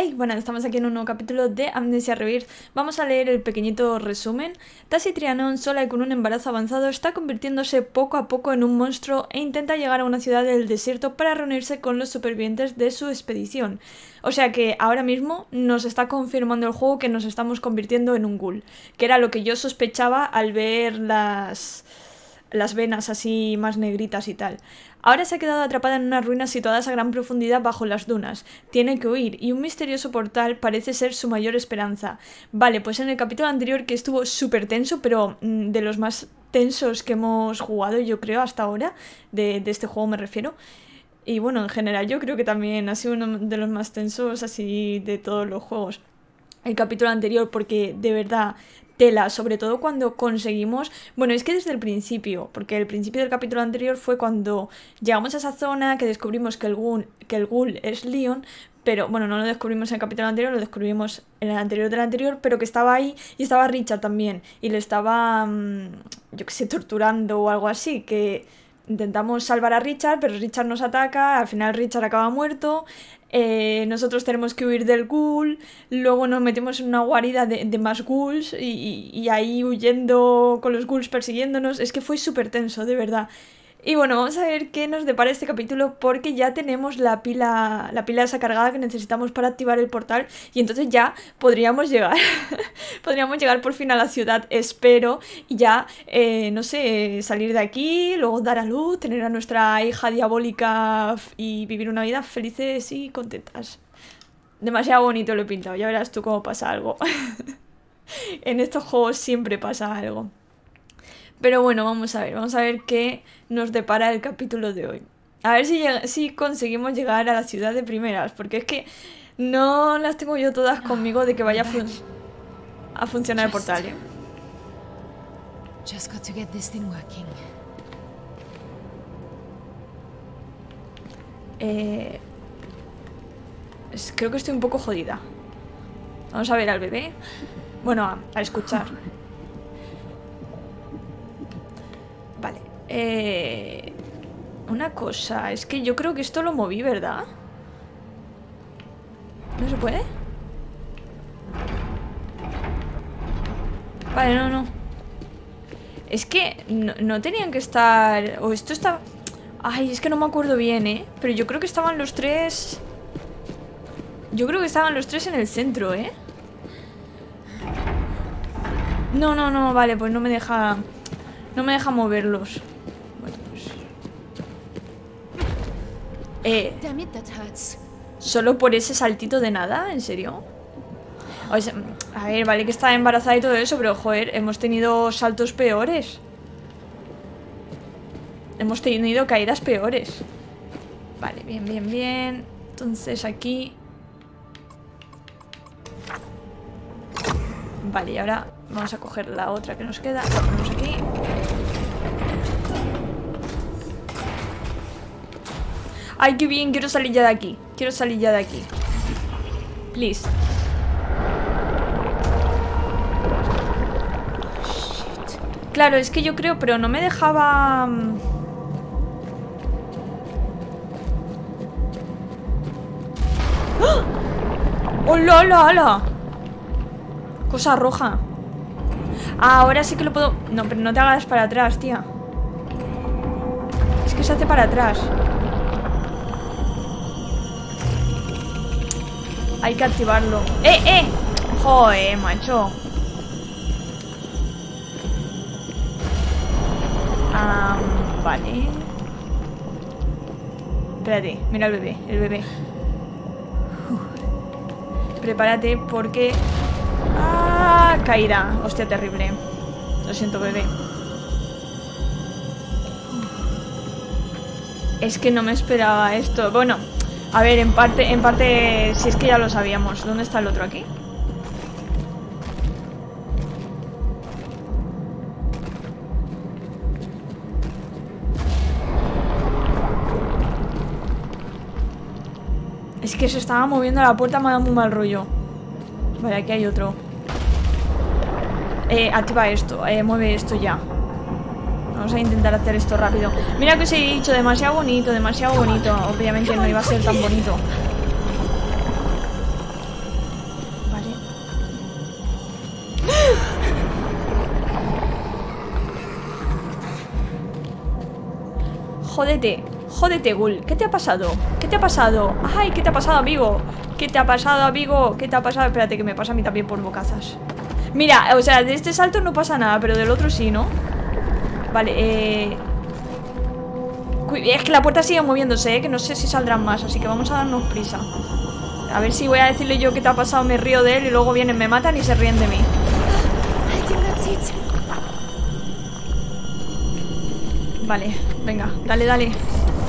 Hey, bueno, estamos aquí en un nuevo capítulo de Amnesia Rebirth. Vamos a leer el pequeñito resumen. Tassi Trianon, sola y con un embarazo avanzado, está convirtiéndose poco a poco en un monstruo e intenta llegar a una ciudad del desierto para reunirse con los supervivientes de su expedición. O sea que ahora mismo nos está confirmando el juego que nos estamos convirtiendo en un ghoul, que era lo que yo sospechaba al ver las las venas así más negritas y tal. Ahora se ha quedado atrapada en unas ruinas situadas a gran profundidad bajo las dunas. Tiene que huir y un misterioso portal parece ser su mayor esperanza. Vale, pues en el capítulo anterior que estuvo súper tenso, pero mm, de los más tensos que hemos jugado yo creo hasta ahora, de, de este juego me refiero. Y bueno, en general yo creo que también ha sido uno de los más tensos así de todos los juegos. El capítulo anterior porque de verdad tela, sobre todo cuando conseguimos, bueno, es que desde el principio, porque el principio del capítulo anterior fue cuando llegamos a esa zona que descubrimos que el ghoul, que el ghoul es Leon, pero bueno, no lo descubrimos en el capítulo anterior, lo descubrimos en el anterior del anterior, pero que estaba ahí y estaba Richard también, y le estaba, mm, yo que sé, torturando o algo así, que intentamos salvar a Richard, pero Richard nos ataca, al final Richard acaba muerto, eh, nosotros tenemos que huir del ghoul, luego nos metemos en una guarida de, más ghouls y, y, ahí huyendo con los ghouls persiguiéndonos, es que fue súper tenso, de verdad. Y bueno, vamos a ver qué nos depara este capítulo porque ya tenemos la pila, la pila esa cargada que necesitamos para activar el portal y entonces ya podríamos llegar, podríamos llegar por fin a la ciudad, espero, y ya, eh, no sé, salir de aquí, luego dar a luz, tener a nuestra hija diabólica y vivir una vida felices y contentas. Demasiado bonito lo he pintado, ya verás tú cómo pasa algo. en estos juegos siempre pasa algo. Pero bueno, vamos a ver, vamos a ver qué nos depara el capítulo de hoy. A ver si, si conseguimos llegar a la ciudad de primeras, porque es que no las tengo yo todas conmigo de que vaya a, funcionar el portal. ¿eh? Eh, creo que estoy un poco jodida. Vamos a ver al bebé. Bueno, a escuchar. Eh, una cosa, es que yo creo que esto lo moví, ¿verdad? ¿No se puede? Vale, no, no Es que no, tenían que estar... O esto está... Ay, es que no me acuerdo bien, ¿eh? Pero yo creo que estaban los tres... Yo creo que estaban los tres en el centro, ¿eh? No, no, no, vale, pues no me deja... No me deja moverlos Eh, ¿Solo por ese saltito de nada? ¿En serio? a ver, vale que está embarazada y todo eso, pero joder, hemos tenido saltos peores. Hemos tenido caídas peores. Vale, bien, bien, bien. Entonces aquí... Vale, y ahora vamos a coger la otra que nos queda. La ponemos aquí. Ay, qué bien, quiero salir ya de aquí. Quiero salir ya de aquí. Please. Claro, es que yo creo, pero no me dejaba... Mm. ¡Oh! ¡Hola, hola, hola! Cosa roja. Ah, Ahora sí que lo puedo... No, pero no te hagas para atrás, tía. Es que se hace para atrás Hay que activarlo. ¡Eh, eh! Joder, macho. vale. Espérate, mira el bebé, el bebé. Prepárate porque... ¡Ah! Caída. Hostia, terrible. Lo siento, bebé. Es que no me esperaba esto. Bueno, a ver, en parte, en parte, si es que ya lo sabíamos. ¿Dónde está el otro aquí? Es que se estaba moviendo la puerta, me da muy mal rollo. Vale, aquí hay otro. Eh, activa esto, eh, mueve esto ya vamos a intentar hacer esto rápido. Mira que os he dicho, demasiado bonito, demasiado bonito. Obviamente no iba a ser tan bonito. Vale. Jódete, jódete, Gul. ¿Qué te ha pasado? ¿Qué te ha pasado? ¡Ay, qué te ha pasado, amigo! ¿Qué te ha pasado, amigo? ¿Qué te ha pasado? Espérate, que me pasa a mí también por bocazas. Mira, o sea, de este salto no pasa nada, pero del otro sí, ¿no? Vale, eh... Es que la puerta sigue moviéndose, ¿eh? Que no sé si saldrán más, así que vamos a darnos prisa. A ver si voy a decirle yo qué te ha pasado, me río de él y luego vienen, me matan y se ríen de mí. Vale, venga, dale, dale.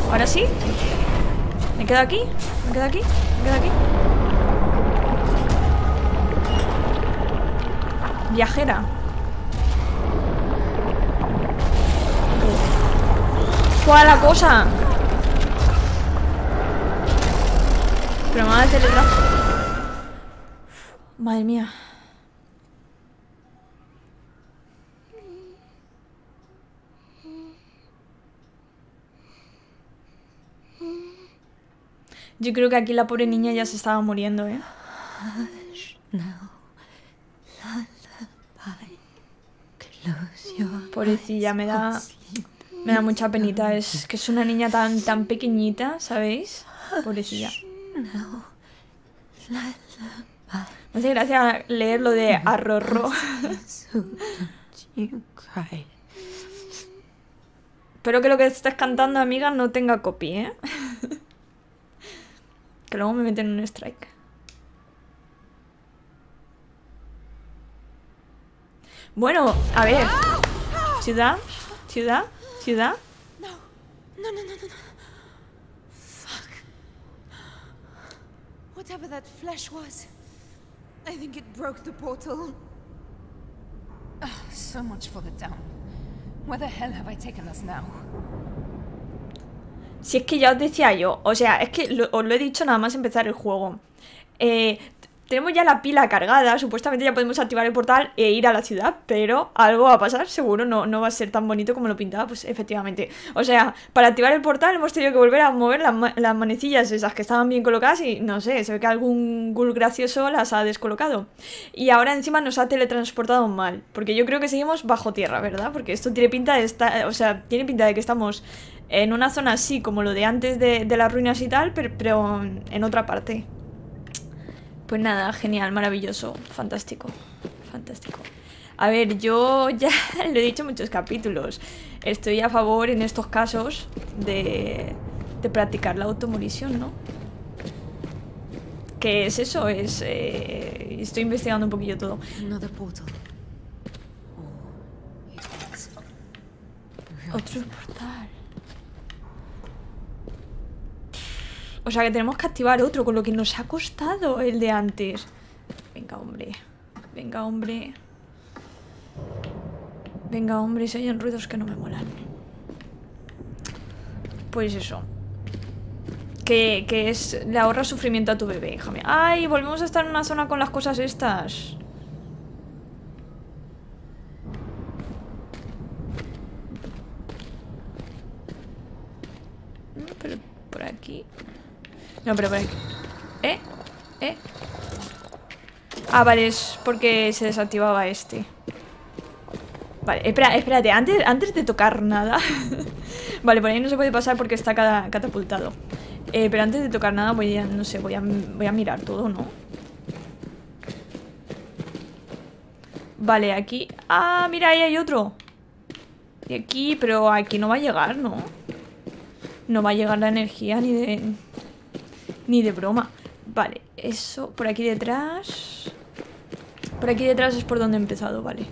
Ahora sí. ¿Me quedo aquí? ¿Me quedo aquí? ¿Me quedo aquí? Viajera. ¿Cuál la cosa? Pero me va a Madre mía. Yo creo que aquí la pobre niña ya se estaba muriendo, ¿eh? Pobrecilla, me da... Me da mucha penita. Es que es una niña tan, tan pequeñita, ¿sabéis? Pobrecilla. Me hace gracia leer lo de arrorro. Espero que lo que estés cantando, amiga, no tenga copy, ¿eh? Que luego me meten un strike. Bueno, a ver. Ciudad, ciudad, ciudad. No, no, no, no, no. Fuck. Whatever that flesh was, I think it broke the portal. Oh, so much for the town. Where the hell have I taken us now? Si es que ya os decía yo, o sea, es que os lo he dicho nada más empezar el juego. Eh, tenemos ya la pila cargada, supuestamente ya podemos activar el portal e ir a la ciudad, pero algo va a pasar, seguro, no, no va a ser tan bonito como lo pintaba, pues efectivamente. O sea, para activar el portal hemos tenido que volver a mover las, manecillas esas que estaban bien colocadas y no sé, se ve que algún ghoul gracioso las ha descolocado. Y ahora encima nos ha teletransportado mal, porque yo creo que seguimos bajo tierra, ¿verdad? Porque esto tiene pinta de estar, o sea, tiene pinta de que estamos en una zona así como lo de antes de, las ruinas y tal, pero en otra parte. Pues nada, genial, maravilloso, fantástico, fantástico. A ver, yo ya lo he dicho en muchos capítulos. Estoy a favor en estos casos de, de practicar la automolición, ¿no? ¿Qué es eso? Es. Eh, estoy investigando un poquillo todo. Otro portal. O sea que tenemos que activar otro, con lo que nos ha costado el de antes. Venga, hombre. Venga, hombre. Venga, hombre, se oyen ruidos que no me molan. Pues eso. Que, que es... Le ahorra sufrimiento a tu bebé, hija mía. ¡Ay! Volvemos a estar en una zona con las cosas estas. Pero por aquí... No, pero por ¿Eh? ¿Eh? Ah, vale, es porque se desactivaba este Vale, espera, espérate, antes, antes de tocar nada Vale, por ahí no se puede pasar porque está catapultado eh, Pero antes de tocar nada voy a, no sé, voy a, voy a mirar todo, ¿no? Vale, aquí... Ah, mira, ahí hay otro Y aquí, pero aquí no va a llegar, ¿no? No va a llegar la energía ni de... Ni de broma. Vale, eso por aquí detrás. Por aquí detrás es por donde he empezado, vale.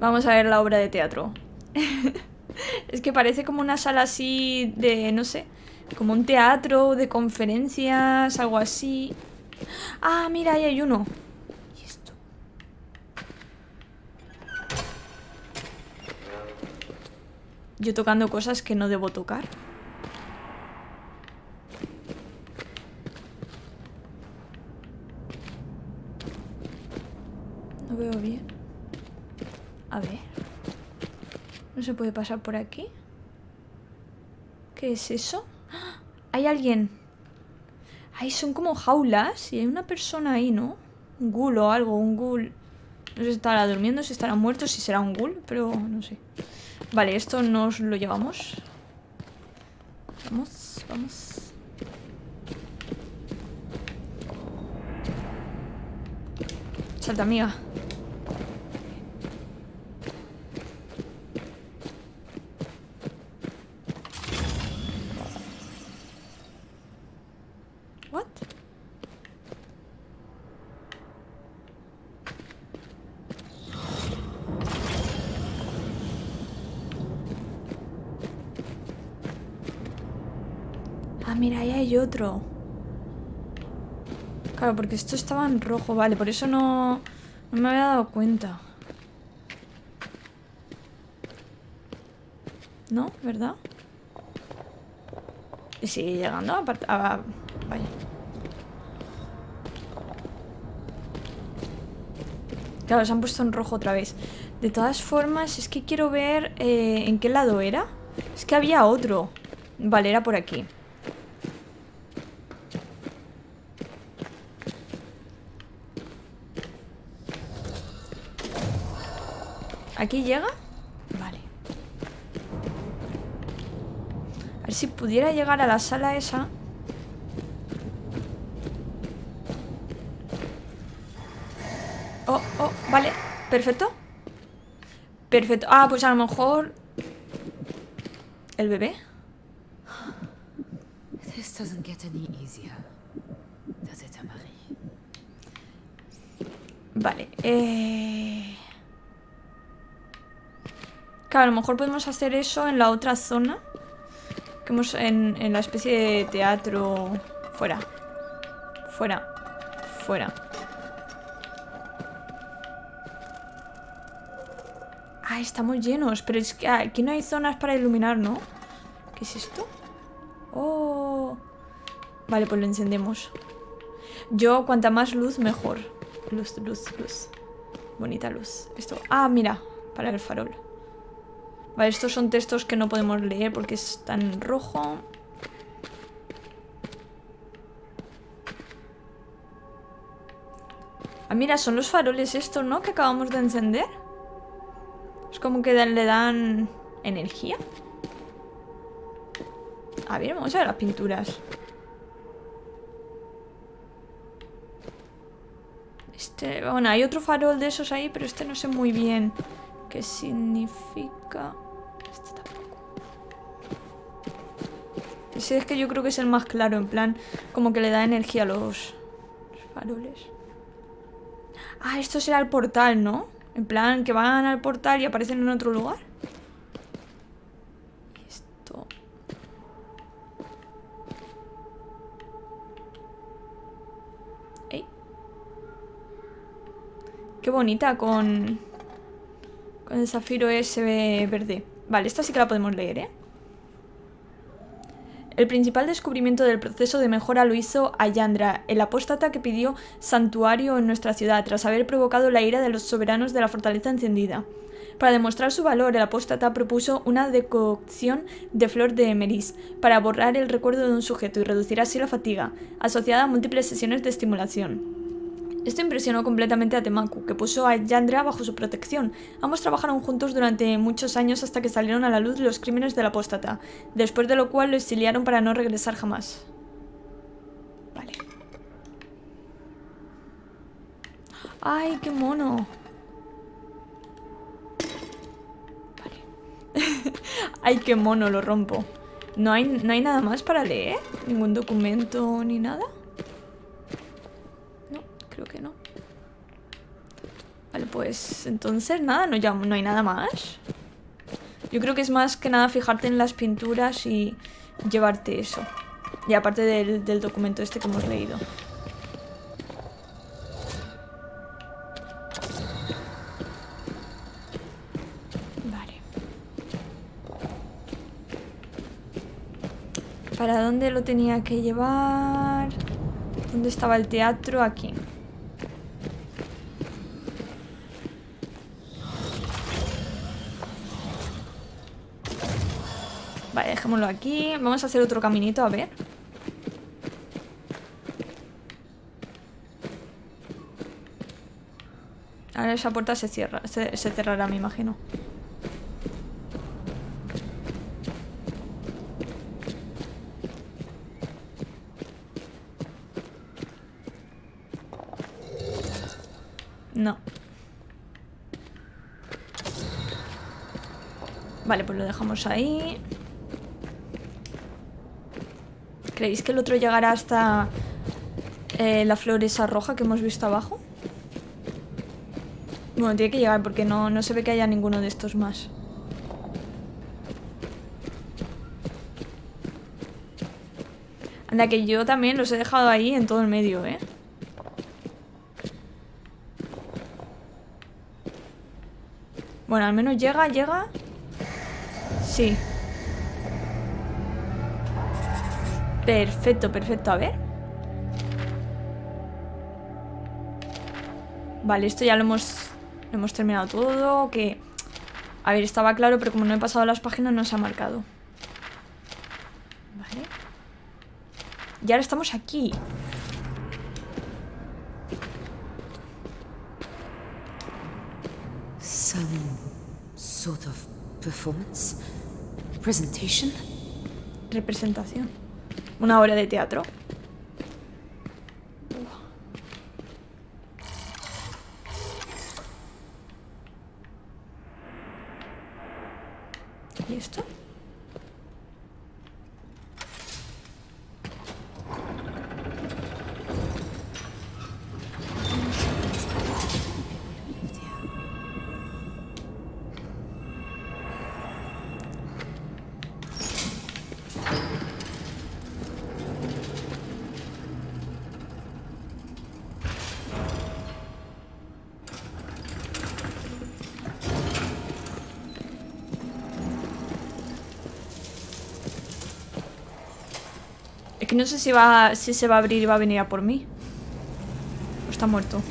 Vamos a ver la obra de teatro. Es que parece como una sala así de, no sé, como un teatro de conferencias, algo así. Ah, mira, ahí hay uno. ¿Y esto? Yo tocando cosas que no debo tocar. No veo bien. A ver. No se puede pasar por aquí. ¿Qué es eso? ¡Ah! Hay alguien. Ahí son como jaulas y hay una persona ahí, ¿no? Un ghoul o algo, un ghoul. No sé si estará durmiendo, si estará muerto, si será un ghoul, pero no sé. Vale, esto nos lo llevamos. Vamos, vamos. Salta, amiga. What? Ah, mira, ahí hay otro. Claro, porque esto estaba en rojo, vale, por eso no, no me había dado cuenta. ¿No? ¿Verdad? Y sigue llegando a, part- a- Vaya. Claro, se han puesto en rojo otra vez. De todas formas, es que quiero ver eh, en qué lado era. Es que había otro. Vale, era por aquí. ¿Aquí llega? Vale. A ver si pudiera llegar a la sala esa. Oh, oh, vale. Perfecto. Perfecto. Ah, pues a lo mejor... ¿El bebé? This doesn't get any easier. Does it? Vale. Eh... Claro, a lo mejor podemos hacer eso en la otra zona. Que hemos en, en la especie de teatro... Fuera. Fuera. Fuera. Ah, estamos llenos. Pero es que aquí no hay zonas para iluminar, ¿no? ¿Qué es esto? Oh. Vale, pues lo encendemos. Yo, cuanta más luz, mejor. Luz, luz, luz. Bonita luz. Esto. Ah, mira, para el farol. Vale, estos son textos que no podemos leer porque están en rojo. Ah, mira, son los faroles estos, ¿no? Que acabamos de encender. Es como que le dan energía. A ver, vamos a ver las pinturas. Este, bueno, hay otro farol de esos ahí, pero este no sé muy bien qué significa. Ese es que yo creo que es el más claro, en plan, como que le da energía a los, faroles. Ah, esto será el portal, ¿no? En plan, que van al portal y aparecen en otro lugar. Esto... ¡Ey! Qué bonita con... Con el zafiro ese verde. Vale, esta sí que la podemos leer, ¿eh? El principal descubrimiento del proceso de mejora lo hizo Ayandra, el apóstata que pidió santuario en nuestra ciudad tras haber provocado la ira de los soberanos de la fortaleza encendida. Para demostrar su valor, el apóstata propuso una decocción de flor de emeris para borrar el recuerdo de un sujeto y reducir así la fatiga, asociada a múltiples sesiones de estimulación. Esto impresionó completamente a Temaku, que puso a Yandra bajo su protección. Ambos trabajaron juntos durante muchos años hasta que salieron a la luz los crímenes del apóstata, después de lo cual lo exiliaron para no regresar jamás. Vale. ¡Ay, qué mono! Vale. ¡Ay, qué mono! Lo rompo. ¿No hay, ¿No hay nada más para leer? ¿Ningún documento ni nada? Creo que no. Vale, pues entonces nada, no hay nada más. Yo creo que es más que nada fijarte en las pinturas y llevarte eso. Y aparte del, del documento este que hemos leído. Vale. ¿Para dónde lo tenía que llevar? ¿Dónde estaba el teatro? Aquí. Vale, dejémoslo aquí. Vamos a hacer otro caminito, a ver. Ahora esa puerta se cierra, se, se cerrará, me imagino. No. Vale, pues lo dejamos ahí. ¿Creéis que el otro llegará hasta eh, la flor esa roja que hemos visto abajo? Bueno, tiene que llegar porque no, no se ve que haya ninguno de estos más. Anda, que yo también los he dejado ahí en todo el medio, ¿eh? Bueno, al menos llega, llega. Sí. Perfecto, perfecto. A ver. Vale, esto ya lo hemos, lo hemos terminado todo. Que... A ver, estaba claro, pero como no he pasado las páginas no se ha marcado. Vale. Y ahora estamos aquí. Some sort of performance? Presentation? Representación. Una obra de teatro. No sé si va si se va a abrir y va a venir a por mí. O está muerto.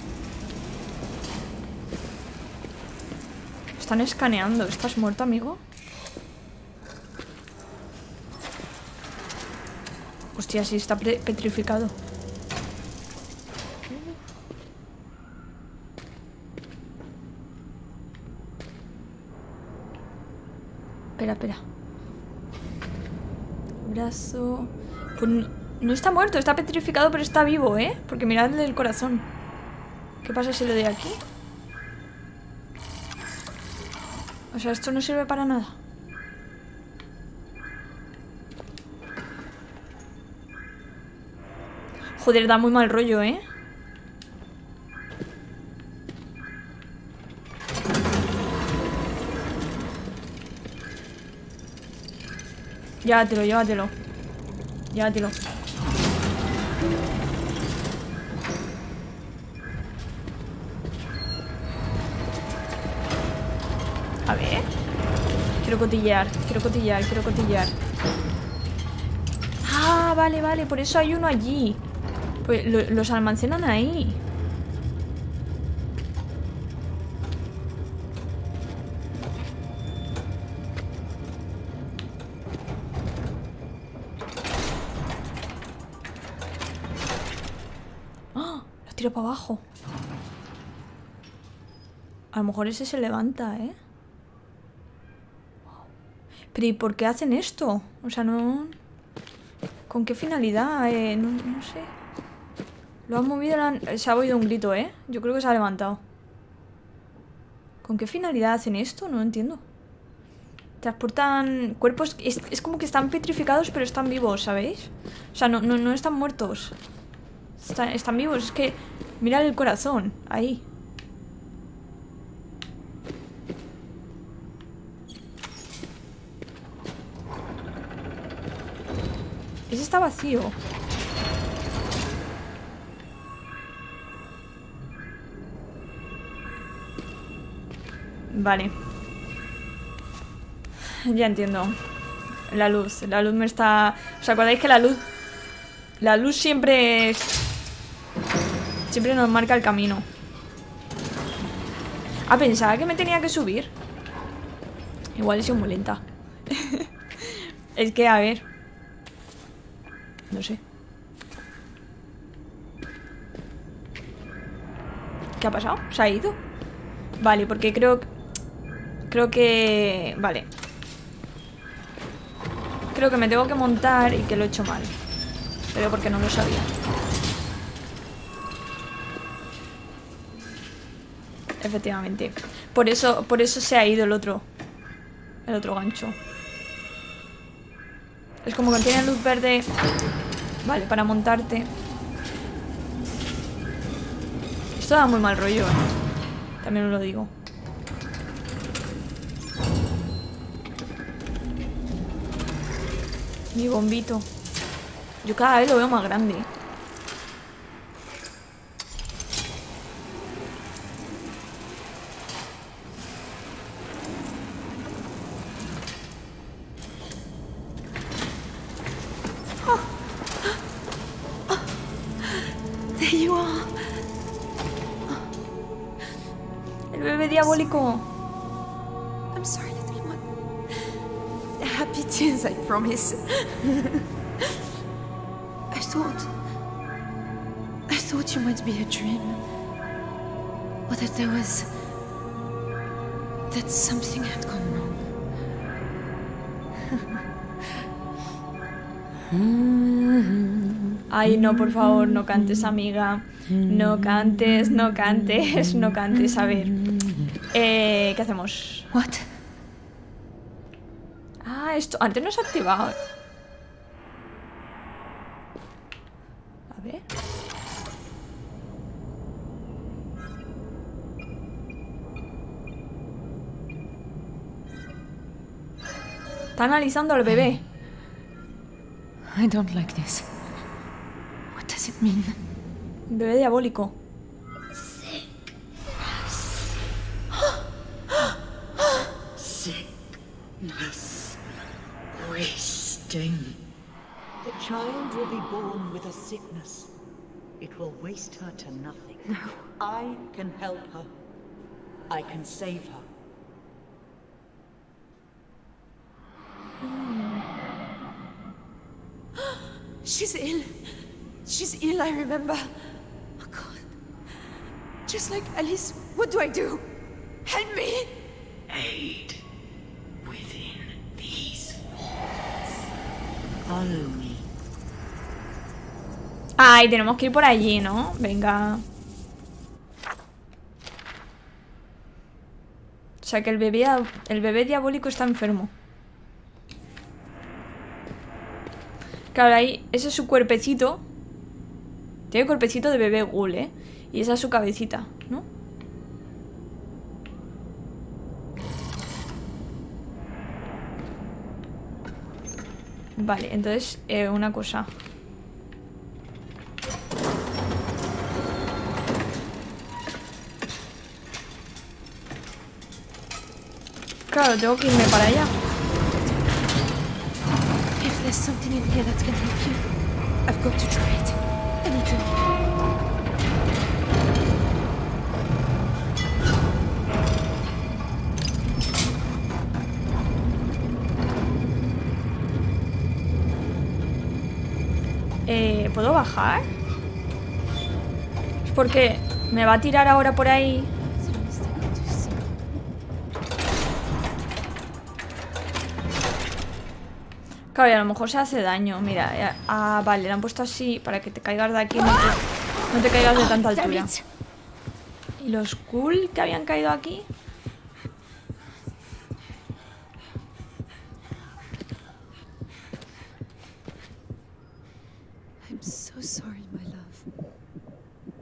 Están escaneando. ¿Estás muerto, amigo? Hostia, sí, está petrificado. Espera, espera. Brazo. Pues no, está muerto, está petrificado, pero está vivo, ¿eh? Porque miradle el corazón. ¿Qué pasa si lo doy aquí? O sea, esto no sirve para nada. Joder, da muy mal rollo, ¿eh? Llévatelo, llévatelo. Llévatelo. A ver. Quiero cotillear, quiero cotillear, quiero cotillear. Ah, vale, vale, por eso hay uno allí. Pues lo- los almacenan ahí. Para abajo. A lo mejor ese se levanta, ¿eh? Pero ¿y por qué hacen esto? O sea, no... ¿Con qué finalidad? Eh, no, sé. Lo han movido, se ha oído un grito, ¿eh? Yo creo que se ha levantado. ¿Con qué finalidad hacen esto? No lo entiendo. Transportan cuerpos... Es, es como que están petrificados, pero están vivos, ¿sabéis? O sea, no, no, no están muertos. Están, vivos. Es que... Mira el corazón. Ahí. Ese está vacío. Vale. Ya entiendo. La luz. La luz me está... ¿Os acordáis que la luz... La luz siempre... es- Siempre nos marca el camino. Ah, pensaba que me tenía que subir. Igual he sido muy lenta. Es que, a ver. No sé. ¿Qué ha pasado? ¿Se ha ido? Vale, porque creo... Creo que... Vale. Creo que me tengo que montar y que lo he hecho mal. Pero porque no lo sabía. Efectivamente. Por eso, por eso se ha ido el otro. El otro gancho. Es como que tiene luz verde. Vale, para montarte. Esto da muy mal rollo, ¿eh? También os lo digo. Mi bombito. Yo cada vez lo veo más grande. There you are. El bebé diabólico. I'm sorry, little one. Happy tears, I promise. I thought. I thought you might be a dream. Or that there was. that something had gone wrong. Hmm. Ay, no, por favor, no cantes, amiga. No cantes, no cantes, no cantes. A ver. Eh, ¿Qué hacemos? What? Ah, esto. Antes no se ha activado. A ver. Está analizando al bebé. I don't like this. What does it mean? Bebé diabólico. Sickness. Wasting. The child will be born with a sickness. It will waste her to nothing. No. I can help her. I can save her. She's ill. She's ill, I remember. Oh god. Just like Alice, what do I do? Help me! Aid within these walls. Follow me. Ay, tenemos que ir por allí, ¿no? Venga. O sea que el bebé, el bebé diabólico está enfermo. Claro, ahí, ese es su cuerpecito. Tiene cuerpecito de bebé ghoul, ¿eh? Y esa es su cabecita, ¿no? Vale, entonces, eh, una cosa. Claro, tengo que irme para allá. If there's something in here that can help you, I've got to try it. Eh, ¿Puedo bajar? Es porque me va a tirar ahora por ahí. Claro, y a lo mejor se hace daño. Mira, ya- ah, vale, le han puesto así para que te caigas de aquí. No te, no te caigas de tanta Damn altura. ¿Y los cool que habían caído aquí? I'm so sorry, my love.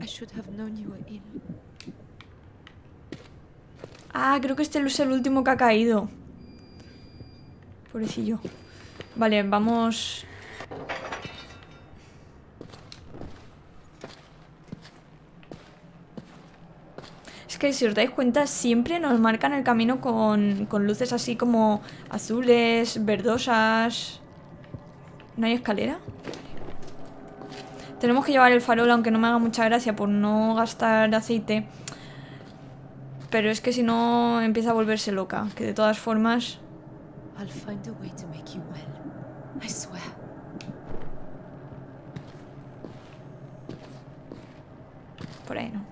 I should have known you were ill. Ah, creo que este es el último que ha caído. Pobrecillo. Vale, vamos... Es que si os dais cuenta, siempre nos marcan el camino con, con luces así como azules, verdosas. ¿No hay escalera? Tenemos que llevar el farol, aunque no me haga mucha gracia por no gastar aceite. Pero es que si no empieza a volverse loca. Que de todas formas... I swear. Por aí não.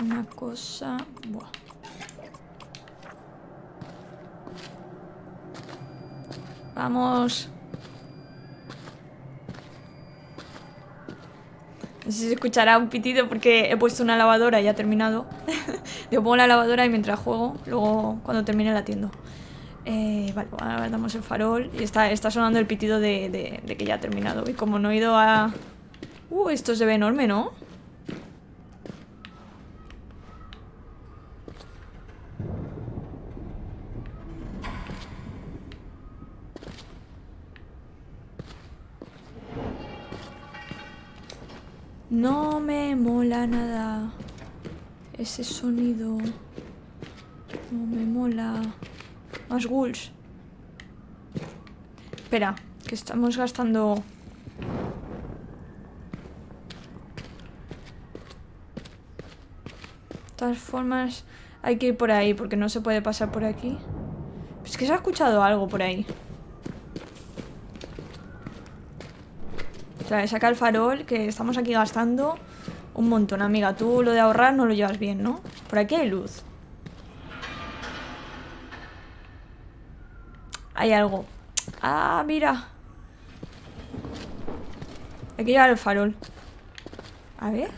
Uma coxa boa. Vamos. No sé si se escuchará un pitido porque he puesto una lavadora y ha terminado. Yo pongo la lavadora y mientras juego, luego cuando termine la atiendo. Eh, vale, ahora damos el farol y está, está sonando el pitido de, de- de que ya ha terminado. Y como no he ido a... Uh, esto se ve enorme, ¿no? No me mola nada. Ese sonido. No me mola. Más ghouls. Espera, que estamos gastando... De todas formas, hay que ir por ahí porque no se puede pasar por aquí. Es que se ha escuchado algo por ahí. Trae, saca el farol, que estamos aquí gastando un montón, amiga. Tú lo de ahorrar no lo llevas bien, ¿no? Por aquí hay luz. Hay algo. Ah, mira. Hay que llevar el farol. A ver.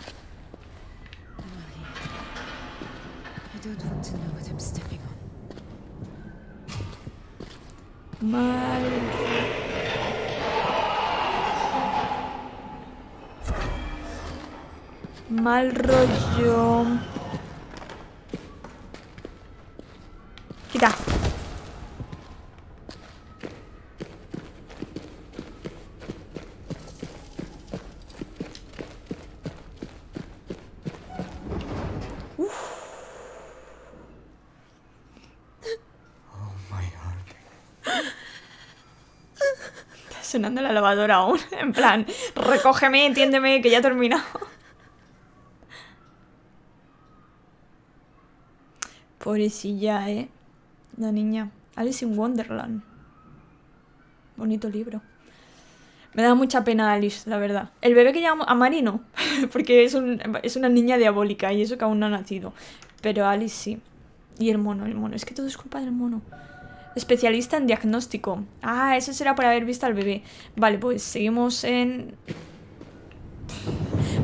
I Mal. Rollo. Quita. Sonando la lavadora aún. En plan, recógeme, entiéndeme que ya he terminado. Pobrecilla, eh. La niña. Alice in Wonderland. Bonito libro. Me da mucha pena Alice, la verdad. El bebé que llamo a Marino, porque es, un- es una niña diabólica y eso que aún no ha nacido. Pero Alice sí. Y el mono, el mono. Es que todo es culpa del mono. Especialista en diagnóstico. Ah, eso será por haber visto al bebé. Vale, pues seguimos en...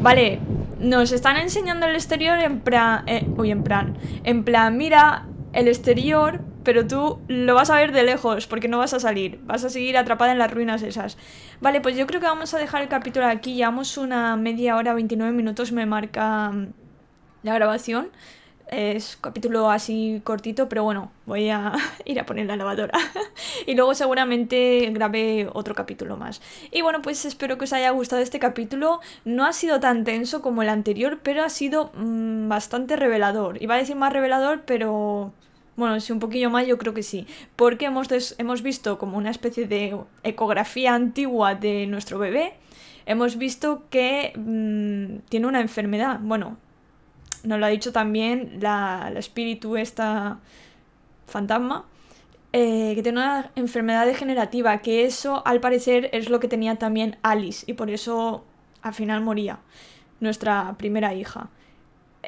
Vale, nos están enseñando el exterior en plan... eh, uy, en plan... En plan, mira el exterior, pero tú lo vas a ver de lejos porque no vas a salir. Vas a seguir atrapada en las ruinas esas. Vale, pues yo creo que vamos a dejar el capítulo aquí. Llevamos una media hora, 29 minutos, me marca mm, la grabación. Es capítulo así cortito, pero bueno, voy a ir a poner la lavadora. y luego seguramente grabé otro capítulo más. Y bueno, pues espero que os haya gustado este capítulo. No ha sido tan tenso como el anterior, pero ha sido mm, bastante revelador. Iba a decir más revelador, pero... Bueno, sí, un poquillo más yo creo que sí. Porque hemos, hemos visto como una especie de ecografía antigua de nuestro bebé. Hemos visto que mm, tiene una enfermedad. Bueno, nos lo ha dicho también la, espíritu esta fantasma, eh, que tiene una enfermedad degenerativa, que eso al parecer es lo que tenía también Alice y por eso al final moría nuestra primera hija.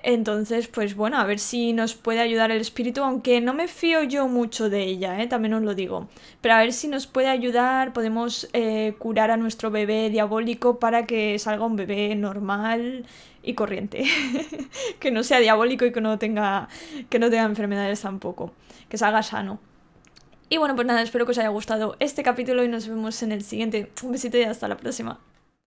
Entonces, pues bueno, a ver si nos puede ayudar el espíritu, aunque no me fío yo mucho de ella, ¿eh? también os lo digo. Pero a ver si nos puede ayudar, podemos eh, curar a nuestro bebé diabólico para que salga un bebé normal y corriente. que no sea diabólico y que no tenga, que no tenga enfermedades tampoco. Que salga sano. Y bueno, pues nada, espero que os haya gustado este capítulo y nos vemos en el siguiente. Un besito y hasta la próxima.